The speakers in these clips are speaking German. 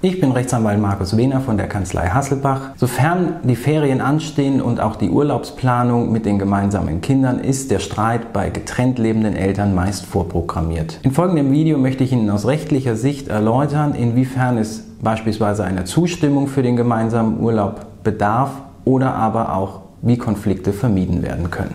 Ich bin Rechtsanwalt Markus Wehner von der Kanzlei Hasselbach. Sofern die Ferien anstehen und auch die Urlaubsplanung mit den gemeinsamen Kindern, ist der Streit bei getrennt lebenden Eltern meist vorprogrammiert. In folgendem Video möchte ich Ihnen aus rechtlicher Sicht erläutern, inwiefern es beispielsweise einer Zustimmung für den gemeinsamen Urlaub bedarf oder aber auch wie Konflikte vermieden werden können.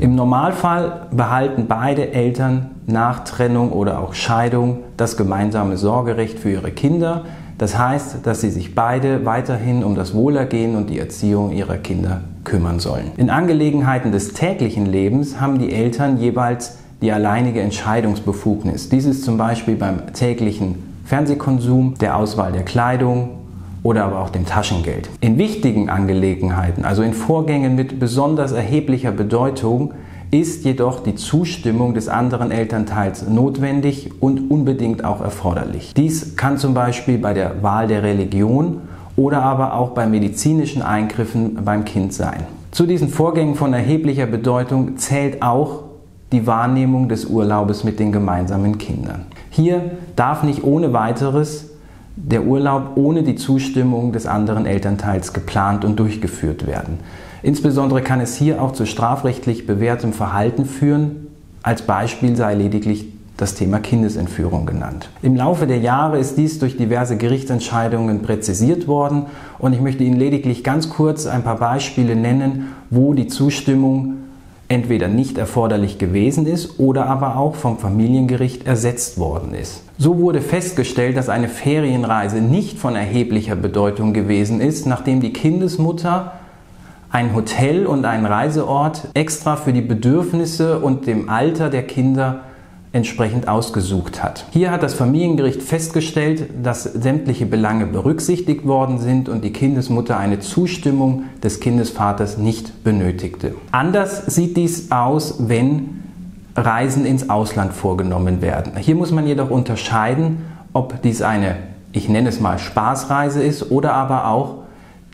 Im Normalfall behalten beide Eltern nach Trennung oder auch Scheidung das gemeinsame Sorgerecht für ihre Kinder. Das heißt, dass sie sich beide weiterhin um das Wohlergehen und die Erziehung ihrer Kinder kümmern sollen. In Angelegenheiten des täglichen Lebens haben die Eltern jeweils die alleinige Entscheidungsbefugnis. Dies ist zum Beispiel beim täglichen Fernsehkonsum, der Auswahl der Kleidung, oder aber auch dem Taschengeld. In wichtigen Angelegenheiten, also in Vorgängen mit besonders erheblicher Bedeutung, ist jedoch die Zustimmung des anderen Elternteils notwendig und unbedingt auch erforderlich. Dies kann zum Beispiel bei der Wahl der Religion oder aber auch bei medizinischen Eingriffen beim Kind sein. Zu diesen Vorgängen von erheblicher Bedeutung zählt auch die Wahrnehmung des Urlaubes mit den gemeinsamen Kindern. Hier darf nicht ohne weiteres der Urlaub ohne die Zustimmung des anderen Elternteils geplant und durchgeführt werden. Insbesondere kann es hier auch zu strafrechtlich bewährtem Verhalten führen. Als Beispiel sei lediglich das Thema Kindesentführung genannt. Im Laufe der Jahre ist dies durch diverse Gerichtsentscheidungen präzisiert worden und ich möchte Ihnen lediglich ganz kurz ein paar Beispiele nennen, wo die Zustimmung entweder nicht erforderlich gewesen ist oder aber auch vom Familiengericht ersetzt worden ist. So wurde festgestellt, dass eine Ferienreise nicht von erheblicher Bedeutung gewesen ist, nachdem die Kindesmutter ein Hotel und einen Reiseort extra für die Bedürfnisse und dem Alter der Kinder entsprechend ausgesucht hat. Hier hat das Familiengericht festgestellt, dass sämtliche Belange berücksichtigt worden sind und die Kindesmutter eine Zustimmung des Kindesvaters nicht benötigte. Anders sieht dies aus, wenn Reisen ins Ausland vorgenommen werden. Hier muss man jedoch unterscheiden, ob dies eine, ich nenne es mal Spaßreise ist oder aber auch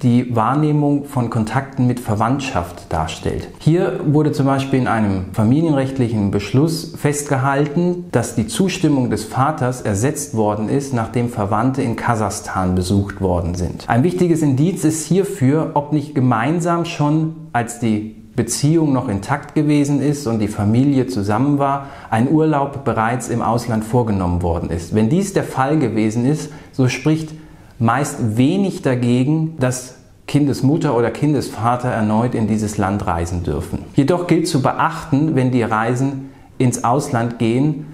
die Wahrnehmung von Kontakten mit Verwandtschaft darstellt. Hier wurde zum Beispiel in einem familienrechtlichen Beschluss festgehalten, dass die Zustimmung des Vaters ersetzt worden ist, nachdem Verwandte in Kasachstan besucht worden sind. Ein wichtiges Indiz ist hierfür, ob nicht gemeinsam schon, als die Beziehung noch intakt gewesen ist und die Familie zusammen war, ein Urlaub bereits im Ausland vorgenommen worden ist. Wenn dies der Fall gewesen ist, so spricht meist wenig dagegen, dass Kindesmutter oder Kindesvater erneut in dieses Land reisen dürfen. Jedoch gilt zu beachten, wenn die Reisen ins Ausland gehen,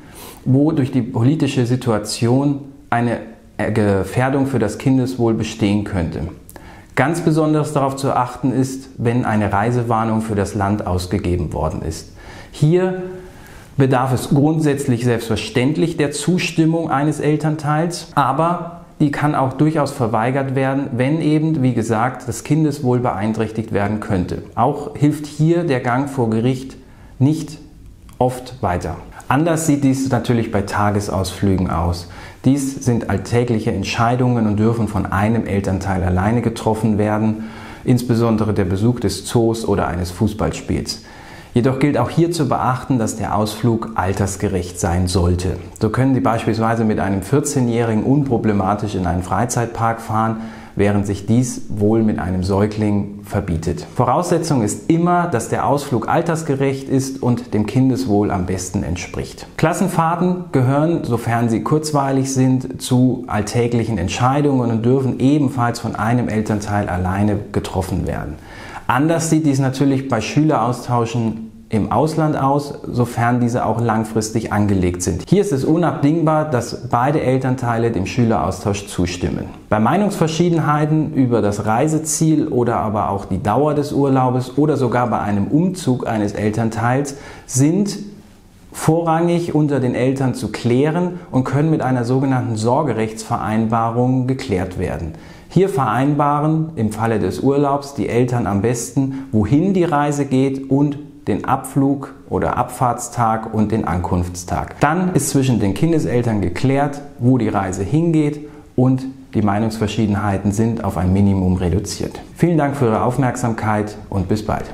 wo durch die politische Situation eine Gefährdung für das Kindeswohl bestehen könnte. Ganz besonders darauf zu achten ist, wenn eine Reisewarnung für das Land ausgegeben worden ist. Hier bedarf es grundsätzlich selbstverständlich der Zustimmung eines Elternteils, aber die kann auch durchaus verweigert werden, wenn eben, wie gesagt, das Kindeswohl beeinträchtigt werden könnte. Auch hilft hier der Gang vor Gericht nicht oft weiter. Anders sieht dies natürlich bei Tagesausflügen aus. Dies sind alltägliche Entscheidungen und dürfen von einem Elternteil alleine getroffen werden, insbesondere der Besuch des Zoos oder eines Fußballspiels. Jedoch gilt auch hier zu beachten, dass der Ausflug altersgerecht sein sollte. So können Sie beispielsweise mit einem 14-Jährigen unproblematisch in einen Freizeitpark fahren, während sich dies wohl mit einem Säugling verbietet. Voraussetzung ist immer, dass der Ausflug altersgerecht ist und dem Kindeswohl am besten entspricht. Klassenfahrten gehören, sofern sie kurzweilig sind, zu alltäglichen Entscheidungen und dürfen ebenfalls von einem Elternteil alleine getroffen werden. Anders sieht dies natürlich bei Schüleraustauschen im Ausland aus, sofern diese auch langfristig angelegt sind. Hier ist es unabdingbar, dass beide Elternteile dem Schüleraustausch zustimmen. Bei Meinungsverschiedenheiten über das Reiseziel oder aber auch die Dauer des Urlaubes oder sogar bei einem Umzug eines Elternteils sind vorrangig unter den Eltern zu klären und können mit einer sogenannten Sorgerechtsvereinbarung geklärt werden. Hier vereinbaren im Falle des Urlaubs die Eltern am besten, wohin die Reise geht und den Abflug oder Abfahrtstag und den Ankunftstag. Dann ist zwischen den Kindeseltern geklärt, wo die Reise hingeht und die Meinungsverschiedenheiten sind auf ein Minimum reduziert. Vielen Dank für Ihre Aufmerksamkeit und bis bald.